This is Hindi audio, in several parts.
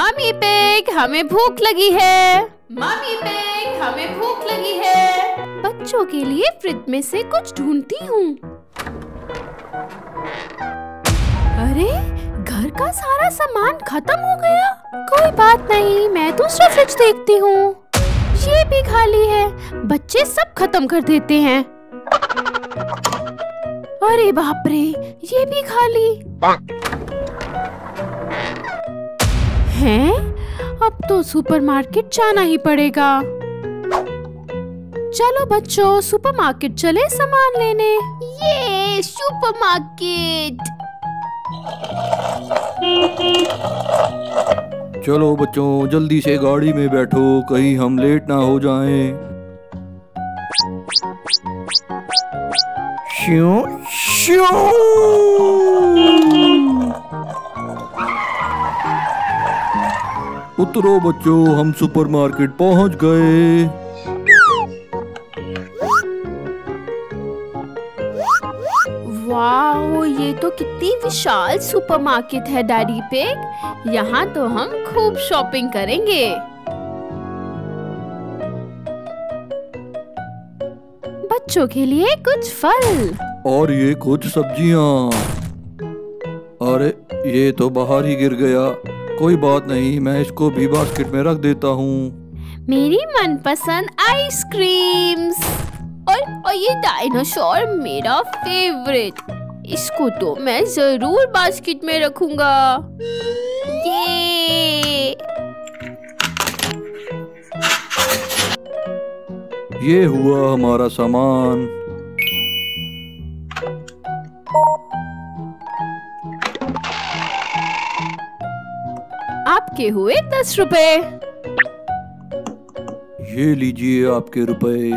मामी पिग हमें भूख लगी है। मामी पिग हमें भूख लगी है। बच्चों के लिए फ्रिज में से कुछ ढूंढती हूँ। अरे घर का सारा सामान खत्म हो गया। कोई बात नहीं मैं दूसरा फ्रिज देखती हूँ। ये भी खाली है। बच्चे सब खत्म कर देते हैं। अरे बाप रे ये भी खाली। हैं? अब तो सुपरमार्केट जाना ही पड़ेगा चलो बच्चों, सुपरमार्केट चले सामान लेने ये सुपरमार्केट चलो बच्चों, जल्दी से गाड़ी में बैठो, कहीं हम लेट ना हो जाएँ। श्यों श्यों उतरो बच्चों हम सुपरमार्केट पहुँच गए। वाह ये तो कितनी विशाल सुपरमार्केट है डैडी पिग। यहाँ तो हम खूब शॉपिंग करेंगे। बच्चों के लिए कुछ फल। और ये कुछ सब्ज़ियाँ। अरे ये तो बाहर ही गिर गया। कोई बात नहीं मैं इसको भी बास्केट में रख देता हूँ। मेरी मनपसंद आइसक्रीम्स और और ये डायनासोर मेरा फेवरेट इसको तो मैं ज़रूर बास्केट में रखूँगा। ये ये हुआ हमारा सामान। आपके हुए दस रुपए। ये लीजिए आपके रुपए।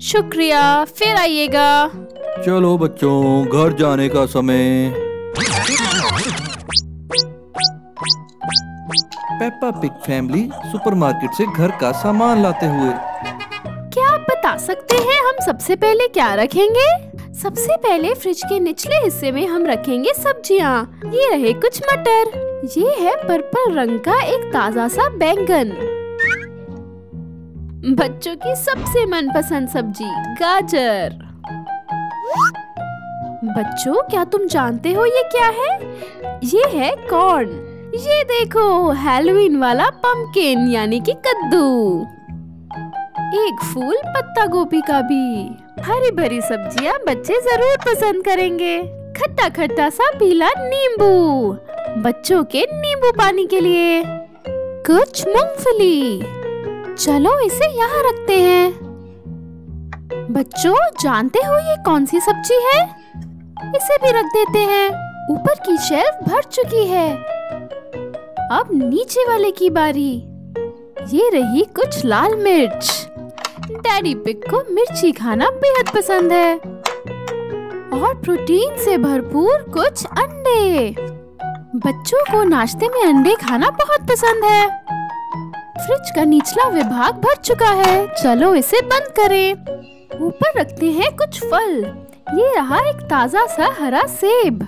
शुक्रिया फिर आइएगा। चलो बच्चों घर जाने का समय। पेप्पा पिग फैमिली सुपरमार्केट से घर का सामान लाते हुए। क्या आप बता सकते हैं हम सबसे पहले क्या रखेंगे? सबसे पहले फ्रिज के निचले हिस्से में हम रखेंगे सब्ज़ियाँ। ये रहे कुछ मटर। ये है पर्पल रंग का एक ताज़ा सा बैंगन। बच्चों की सबसे मनपसंद सब्ज़ी, गाजर। बच्चों, क्या तुम जानते हो ये क्या है? ये है कॉर्न। ये देखो हैलोवीन वाला पंपकिन यानी कि कद्दू। एक फूल पत्ता गोभी का भी। हरी भरी सब्ज़ियाँ बच्चे ज़रूर पसंद करेंगे। खट्टा खट्टा सा पीला नींबू। बच्चों के नींबू पानी के लिए। कुछ मूंगफली। चलो इसे यहाँ रखते हैं। बच्चों, जानते हो ये कौन सी सब्ज़ी है? इसे भी रख देते हैं। ऊपर की शेल्फ भर चुकी है। अब नीचे वाले की बारी। ये रही कुछ लाल मिर्च। डैडी पिक को मिर्ची खाना बेहद पसंद है। और प्रोटीन से भरपूर कुछ अंडे। बच्चों को नाश्ते में अंडे खाना बहुत पसंद है। फ्रिज का निचला विभाग भर चुका है। चलो इसे बंद करें। ऊपर रखते हैं कुछ फल। ये रहा एक ताज़ा सा हरा सेब।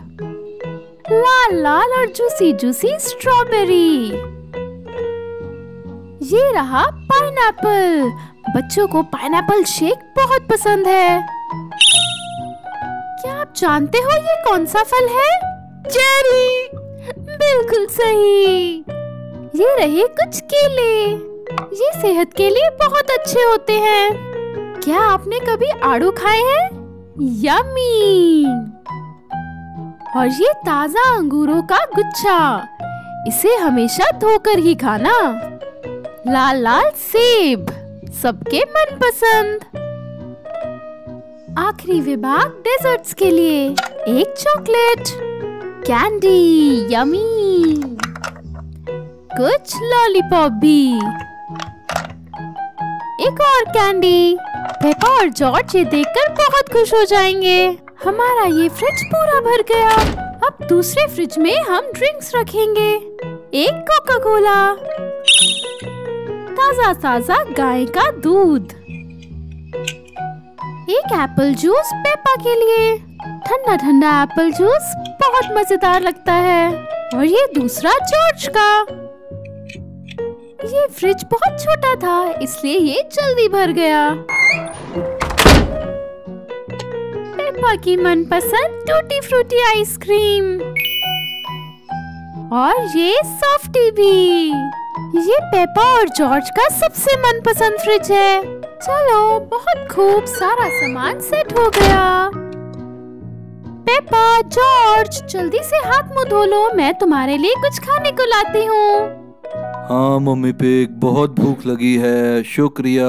लाल लाल और जूसी जूसी स्ट्रॉबेरी ये रहा पाइनएप्पल बच्चों को पाइनएप्पल शेक बहुत पसंद है। क्या आप जानते हो ये कौन सा फल है? चेरी। बिल्कुल सही। ये रहे कुछ केले। ये सेहत के लिए बहुत अच्छे होते हैं। क्या आपने कभी आड़ू खाए हैं? यमी और ये ताज़ा अंगूरों का गुच्छा। इसे हमेशा धोकर ही खाना। लाल लाल सेब। सबके मनपसंद। आखिरी विभाग डेजर्ट्स के लिए एक चॉकलेट कैंडी यमी कुछ लॉलीपॉप भी। एक और कैंडी पेपा और जॉर्ज ये देखकर बहुत खुश हो जाएँगे। हमारा ये फ्रिज पूरा भर गया। अब दूसरे फ्रिज में हम ड्रिंक्स रखेंगे। एक कोका कोला ताज़ा ताज़ा गाय का दूध। एक एप्पल जूस पेपा के लिए। ठंडा ठंडा एप्पल जूस बहुत मज़ेदार लगता है। और ये दूसरा जॉर्ज का। ये फ्रिज बहुत छोटा था, इसलिए ये जल्दी भर गया। पेपा की मनपसंद टूटी फ्रूटी आइसक्रीम और ये सॉफ्टी भी। ये पेपा और जॉर्ज का सबसे मनपसंद फ्रिज है। चलो, बहुत खूब सारा सामान सेट हो गया। पेपा, जॉर्ज, जल्दी से हाथ मुँह धो लो, मैं तुम्हारे लिए कुछ खाने को लाती हूँ। हाँ मम्मी पिग बहुत भूख लगी है, शुक्रिया।